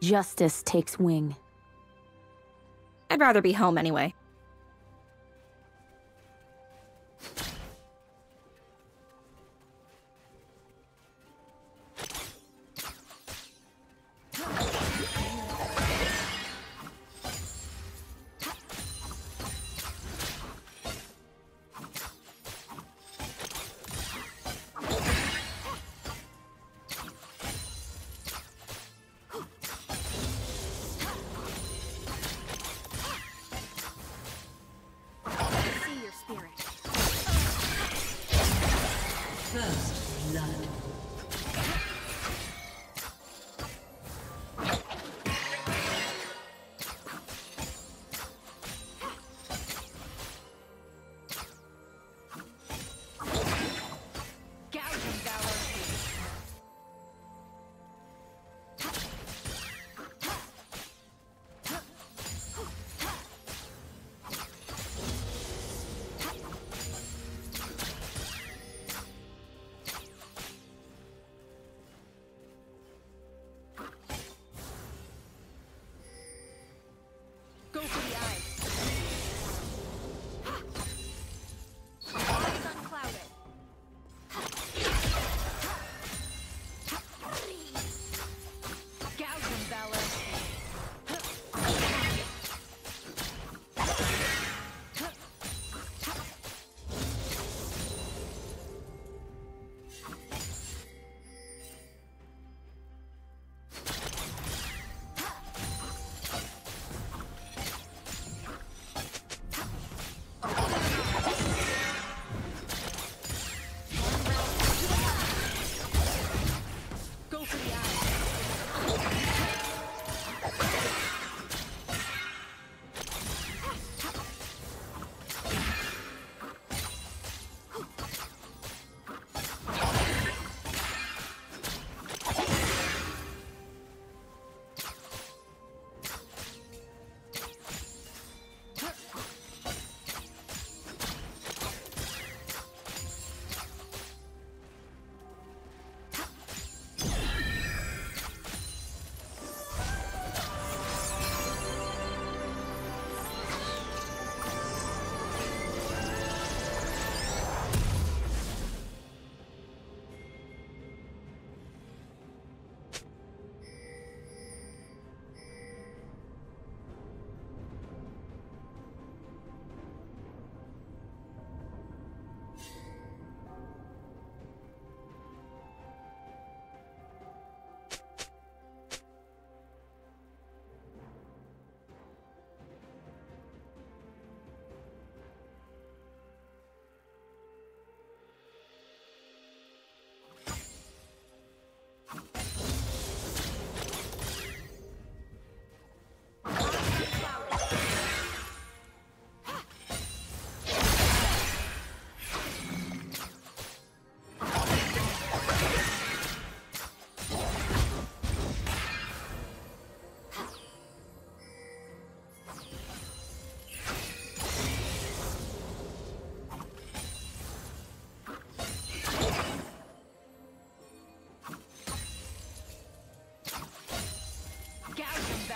Justice takes wing. I'd rather be home anyway.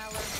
Valor.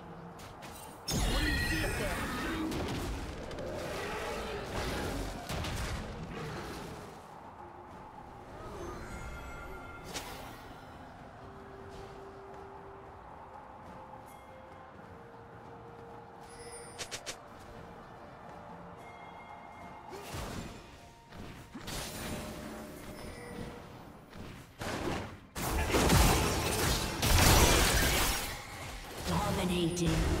Студии.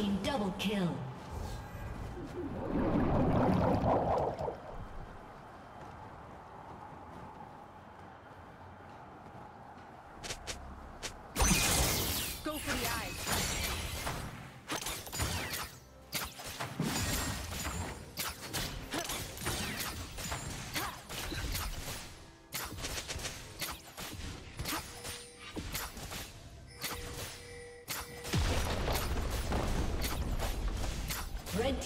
team double kill.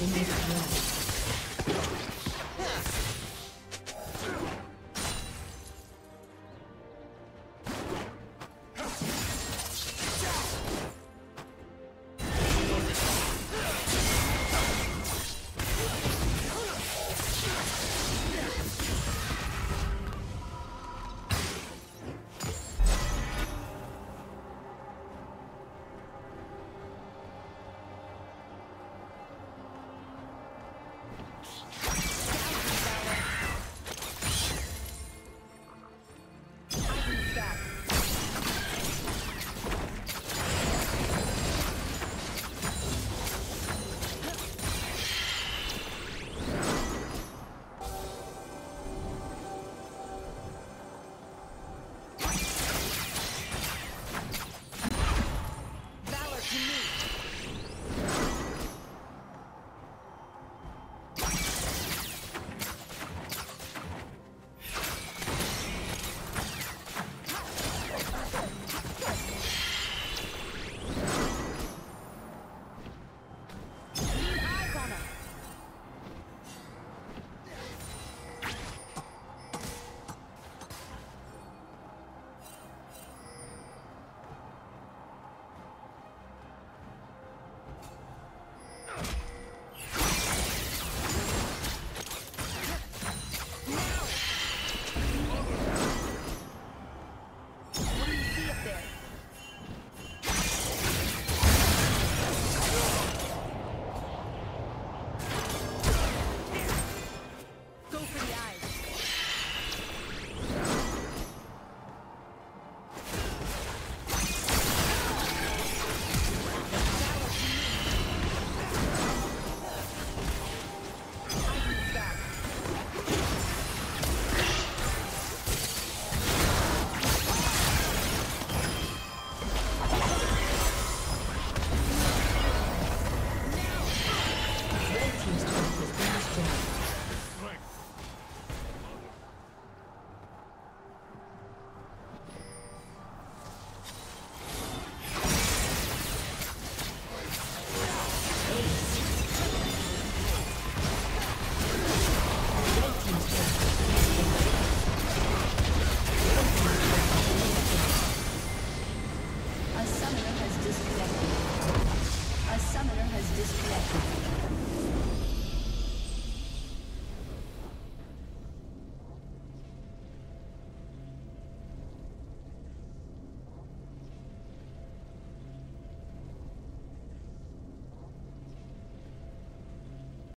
in this world.